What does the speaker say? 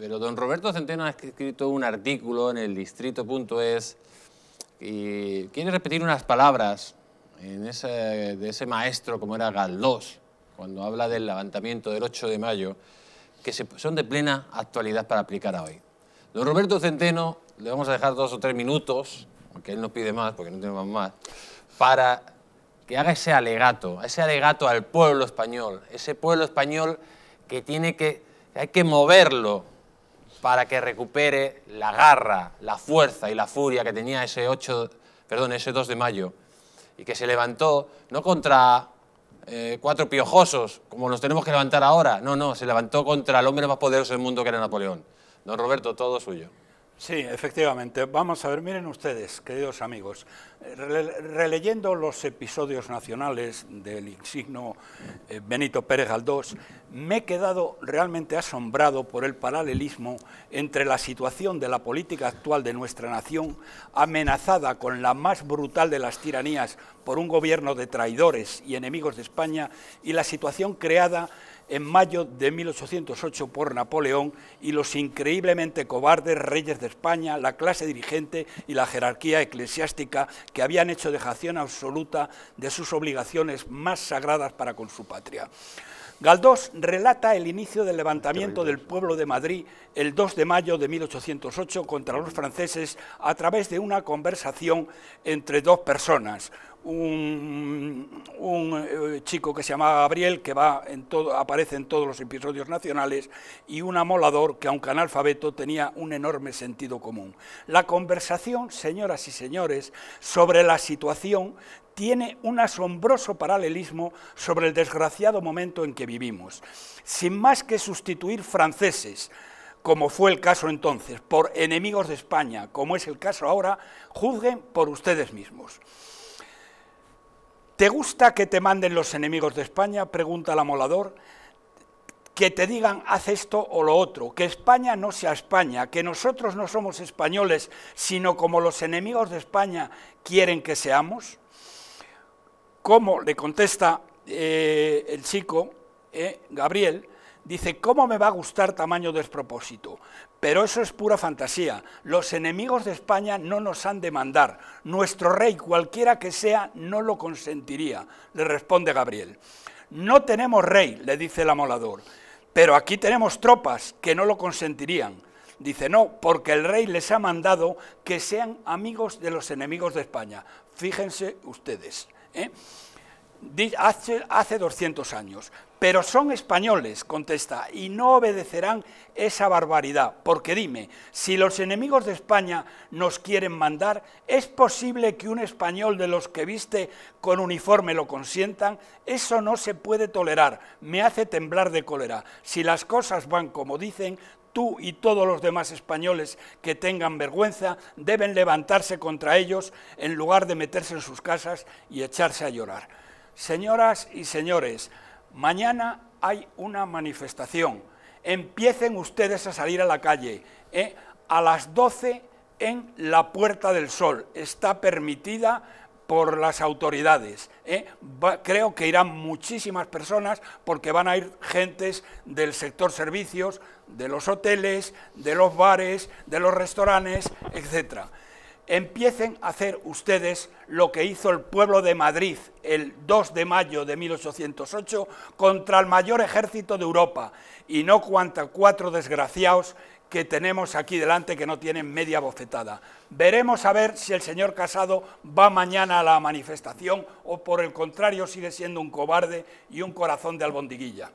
pero don Roberto Centeno ha escrito un artículo en el distrito.es y quiere repetir unas palabras en ese, de ese maestro como era Galdós, cuando habla del levantamiento del 8 de mayo, que son de plena actualidad para aplicar a hoy. Don Roberto Centeno, le vamos a dejar dos o tres minutos, aunque él no pide más, porque no tenemos más, para que haga ese alegato, ese alegato al pueblo español, ese pueblo español que tiene que, hay que moverlo para que recupere la garra, la fuerza y la furia que tenía ese 8, perdón, ese 2 de mayo y que se levantó no contra eh, cuatro piojosos, como nos tenemos que levantar ahora, no, no, se levantó contra el hombre más poderoso del mundo que era Napoleón. Don Roberto, todo suyo. Sí, efectivamente. Vamos a ver, miren ustedes, queridos amigos, releyendo los episodios nacionales del insigno eh, Benito Pérez Galdós, me he quedado realmente asombrado por el paralelismo entre la situación de la política actual de nuestra nación, amenazada con la más brutal de las tiranías por un gobierno de traidores y enemigos de España, y la situación creada en mayo de 1808 por Napoleón y los increíblemente cobardes reyes de España, la clase dirigente y la jerarquía eclesiástica que habían hecho dejación absoluta de sus obligaciones más sagradas para con su patria. Galdós relata el inicio del levantamiento del pueblo de Madrid el 2 de mayo de 1808 contra los franceses a través de una conversación entre dos personas, un, eh, chico que se llama Gabriel, que va en todo, aparece en todos los episodios nacionales, y un amolador que, aunque analfabeto, tenía un enorme sentido común. La conversación, señoras y señores, sobre la situación tiene un asombroso paralelismo sobre el desgraciado momento en que vivimos. Sin más que sustituir franceses, como fue el caso entonces, por enemigos de España, como es el caso ahora, juzguen por ustedes mismos. ¿Te gusta que te manden los enemigos de España? Pregunta el amolador. Que te digan, haz esto o lo otro, que España no sea España, que nosotros no somos españoles, sino como los enemigos de España quieren que seamos. ¿Cómo? Le contesta eh, el chico, eh, Gabriel, dice, ¿cómo me va a gustar tamaño despropósito? Pero eso es pura fantasía. Los enemigos de España no nos han de mandar. Nuestro rey, cualquiera que sea, no lo consentiría, le responde Gabriel. No tenemos rey, le dice el amolador, pero aquí tenemos tropas que no lo consentirían. Dice, no, porque el rey les ha mandado que sean amigos de los enemigos de España. Fíjense ustedes. ¿eh? Hace, hace 200 años pero son españoles, contesta, y no obedecerán esa barbaridad, porque dime, si los enemigos de España nos quieren mandar, ¿es posible que un español de los que viste con uniforme lo consientan? Eso no se puede tolerar, me hace temblar de cólera. Si las cosas van como dicen, tú y todos los demás españoles que tengan vergüenza deben levantarse contra ellos en lugar de meterse en sus casas y echarse a llorar. Señoras y señores, mañana hay una manifestación, empiecen ustedes a salir a la calle, ¿eh? a las 12 en la Puerta del Sol, está permitida por las autoridades. ¿eh? creo que irán muchísimas personas porque van a ir gentes del sector servicios, de los hoteles, de los bares, de los restaurantes, etcétera empiecen a hacer ustedes lo que hizo el pueblo de Madrid el 2 de mayo de 1808 contra el mayor ejército de Europa y no cuanta cuatro desgraciados que tenemos aquí delante que no tienen media bofetada. Veremos a ver si el señor Casado va mañana a la manifestación o por el contrario sigue siendo un cobarde y un corazón de albondiguilla.